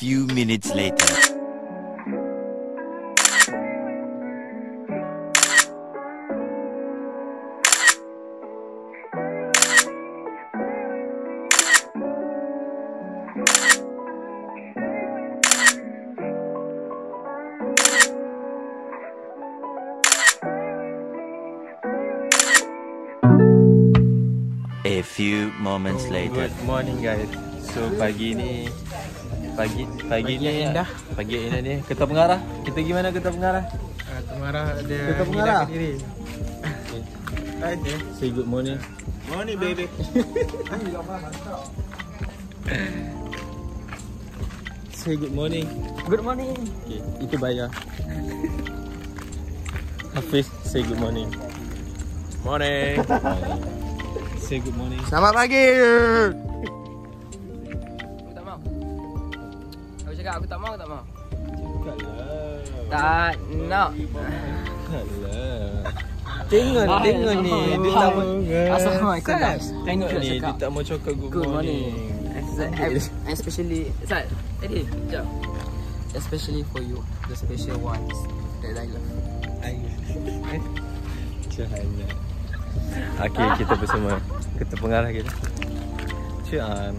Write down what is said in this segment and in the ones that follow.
few minutes later. A few moments oh, later. Good morning guys. So pagi ni pagi pagi, Pagi ni indah. Pagi indah ni Ketua Pengarah. Kita pergi mana Ketua Pengarah? Ah, Temarah dia Kita pengarah. hidangkan diri. Okay. Say good morning. Morning baby. Say good morning. Good morning. Okay, itu bayar. Hafiz, say good morning. Morning. Say good morning. Selamat pagi. Cakap aku tak mau, aku tak mau. Cakaplah. Tak nak. Cakaplah. Tengok Ah, tengok ni. Dia tak mau. Assalamualaikum guys. Thank Tengok you ni, dia tak mau cakap good, Good morning. morning. Especially Sat, Eddie, jap. Especially for you, the special ones that I love. Cahaya. Okay, kita bersama Ketua Pengarah kita. Cik, um,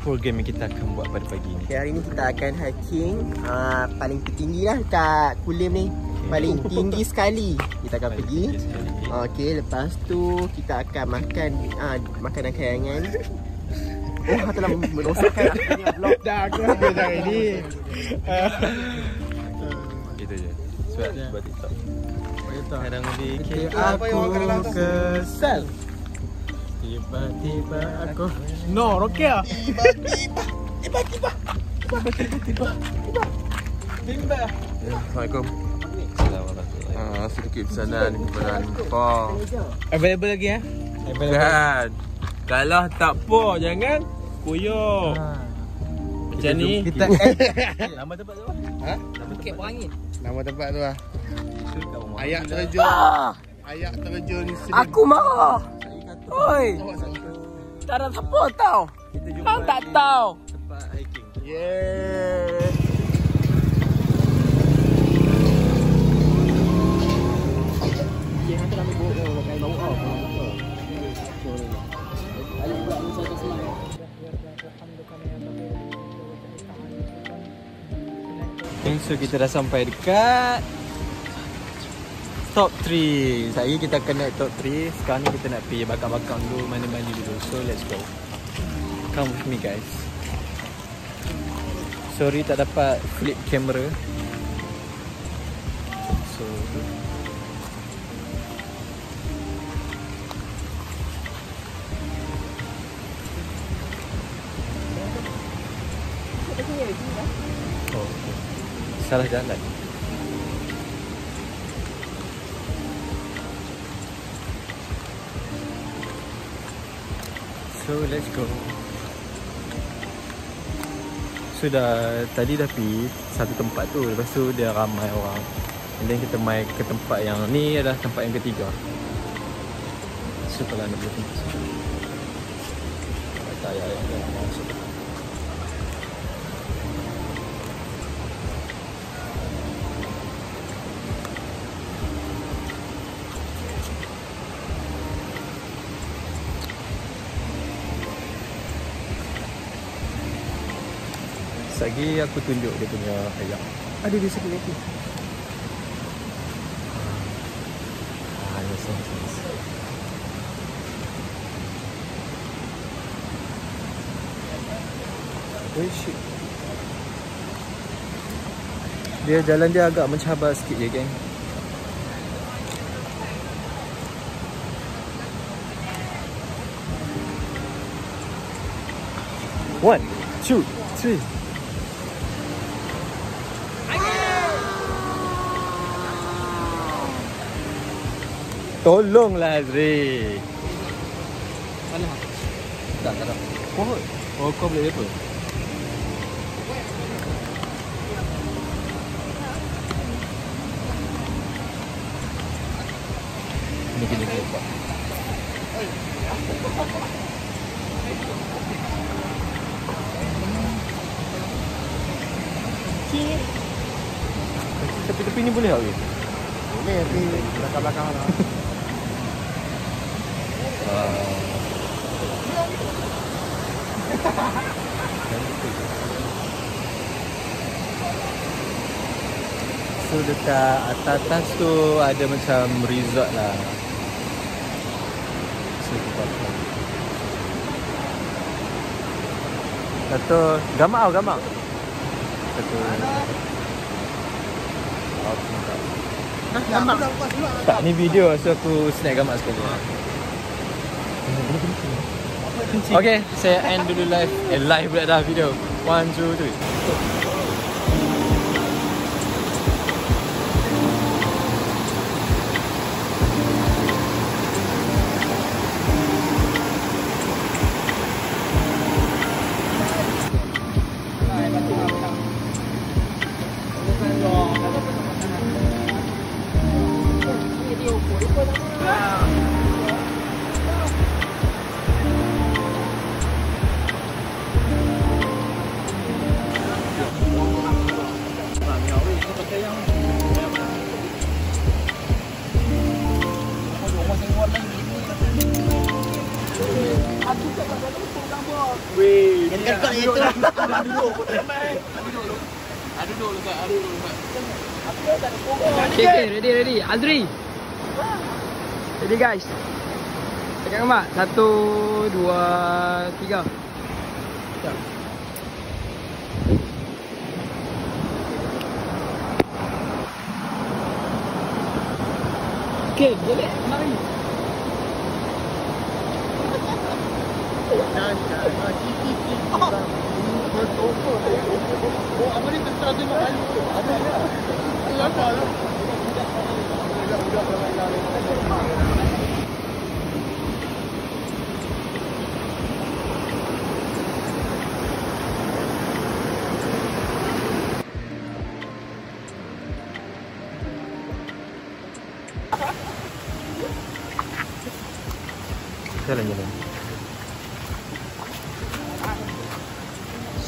program yang kita akan buat pada pagi ni? Okay, hari ni kita akan hiking uh, paling tertinggi lah kat Kulim ni. Paling tinggi sekali kita akan pergi. Okey, lepas tu kita akan makan uh, makanan kayangan. Oh, telah merosakkan aku punya vlog. Dah aku habis dah ini. Itu je. Sebab buat TikTok. Kadang di Aku kesal. Tiba-tiba aku No, Rokia. Assalamualaikum. Assalamualaikum. Ah, sedikit pesanan kepada. Available lagi eh? Available. Kan Kalau tak po Jangan Koyo Macam ni Kita Nama tempat tu Bukit Berangin. nama tempat tu lah. apa? Ayak terjun. Ayak terjun sedih. Aku marah. Oi. Tak ada siapa tau. Kita jumpa Kau tak tahu. Tempat hiking Yeah. Okay, so kita dah sampai dekat Top 3 Saya kita akan naik top 3 Sekarang ni kita nak pergi bakar-bakar dulu Mandi-mandi dulu. So let's go. Come with me guys. Sorry tak dapat flip camera So Oh. Salah jalan So let's go. Sudah tadi dah pergi satu tempat tu. Lepas tu dia ramai orang. And then kita main ke tempat yang Ni adalah tempat yang ketiga. So kalau tengok sini Tak payah ayah ayah masuk Lagi aku tunjuk dia punya ayam. Ada di sebelah tu Ah, yes, yes, yes. Oh shit? Dia jalan dia agak mencabar sikit je geng. One, two, three Tolonglah Azri Mana? Tak, tak, tak Pohon Oh kau boleh apa? Ini kena kecil. Tepi-tepi ni boleh tak? Boleh tapi belakang-belakang lah. So dekat atas-atas tu ada macam resort lah. So kita akan Satu Gamak tau gamak Satu tak. Lama. Tak ni video so aku snap gamak sekali Okay, saya end dulu live. Eh live pula dah video. One, two, three Yang tekok itu. Okay, okay, ready, ready. Aldri. Ready guys. Tekan gambar. Satu, dua, tiga. Okay, boleh.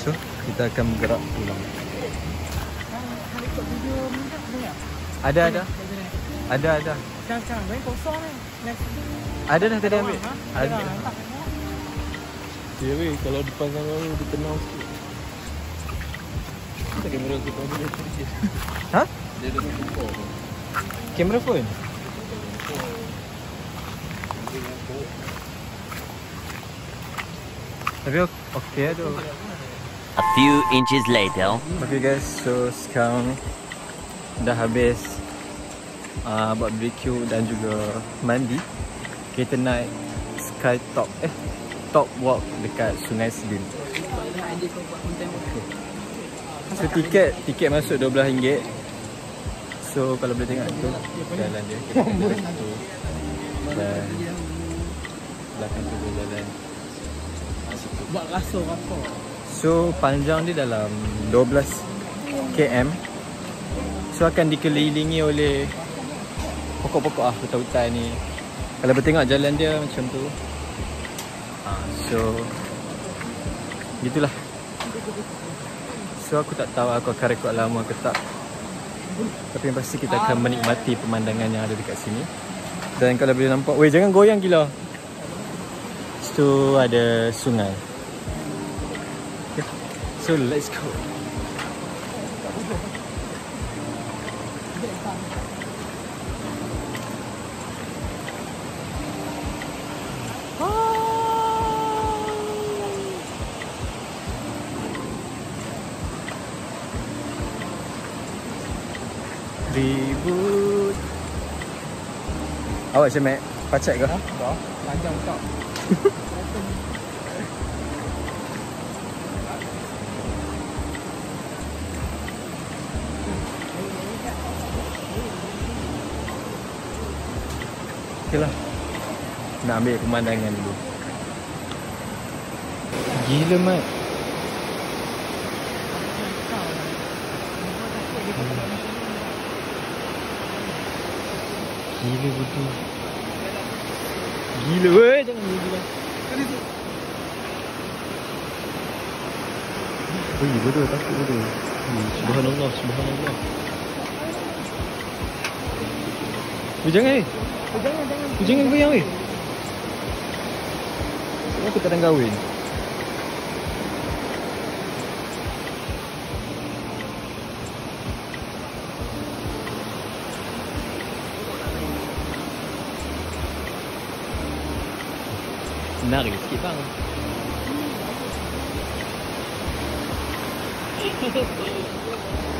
So, kita akan bergerak pulang. Ada ada. Ada ada. Sekarang-sekarang banyak kosong ni. Next Ada dah tadi ambil. Ada. Ya weh, kalau depan sana dia tenang sikit. Kita kamera kita ni dia sikit. Ha? Dia ada kumpul. Kamera phone. Tapi ok- okey tu. A few inches later. Okay guys, so sekarang dah habis uh, buat BBQ dan juga mandi. Kita naik sky top eh top walk dekat Sungai Sedin. So tiket tiket masuk RM12. So kalau boleh tengok tu jalan dia. Tu. Dan belakang tu jalan. Buat rasa apa? So panjang dia dalam 12 km So akan dikelilingi oleh Pokok-pokok ah hutan-hutan ni. Kalau bertengok jalan dia macam tu. Ha, So Gitulah. So aku tak tahu aku akan rekod lama ke tak. Tapi yang pasti kita akan menikmati pemandangan yang ada dekat sini. Dan kalau boleh nampak Weh jangan goyang gila. Situ ada sungai So let's go. Ribut. Awak macam Mac? Pacak ke? Dah, panjang tak? Okay lah. Nak ambil pemandangan dulu. Gila Mat. Gila betul. Gila weh Jangan gila Oh iya betul takut betul. Subhanallah, subhanallah. Eh, jangan eh. Jangan, jangan. Jangan goyang weh. Kenapa tak ada kahwin? Nari sikit bang. One